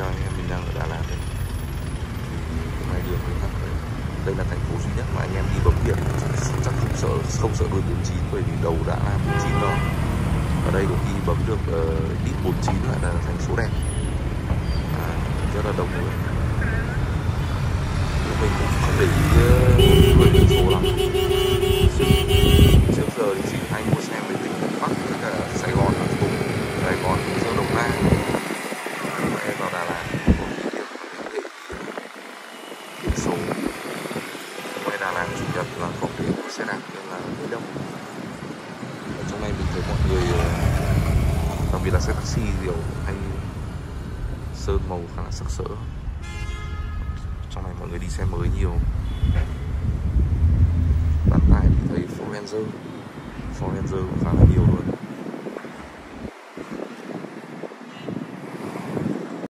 cho anh em mình đang ở Đà Lạt đây. Hôm đường hơi tắc đây đây là thành phố duy nhất mà anh em đi bấm biển. Chắc không sợ không sợ đuôi 49 bởi vì đầu đã là 49 rồi. Ở đây có khi bấm được uh, ít 49 lại là thành số đẹp. À, rất là đông người nhưng mình cũng không để ý uh, người đường số lắm. Trước giờ thì chỉ hay mua xe với tỉnh Bắc với cả Sài Gòn là cùng. Sài Gòn sơ Đồng Nai mà em vào Đà Lạt có khi điểm để ý biển số ngoài Đà Lạt chủ nhật là không để có xe đạp nên là hơi đông. Ở trong này mình thấy mọi người ờ, đặc biệt là xe taxi kiểu hay sơn màu khá là sắc sỡ. Trong này mọi người đi xe mới nhiều. Bán tải thì thấy Ford Ranger Ford Ranger cũng khá là nhiều luôn.